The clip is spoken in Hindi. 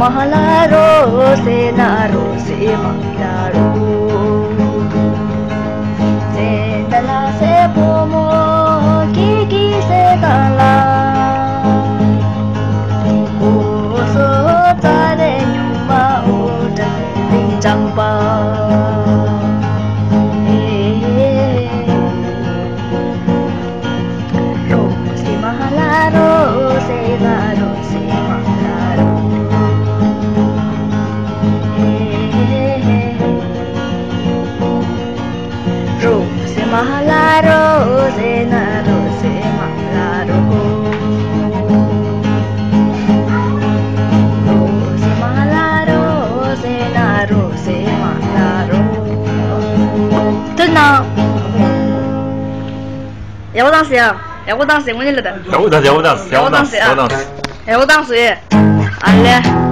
महला रो से नारो से महिला रो से तला से पोमो की की से तला ओ सो तारे युमा ओ जंपा Rose mala rose na rose mala rose. Я вот танцую, я вот танцую, мы не любим. Я вот танцую, я вот танцую, я вот танцую, я вот танцую. Я вот танцую. Алле.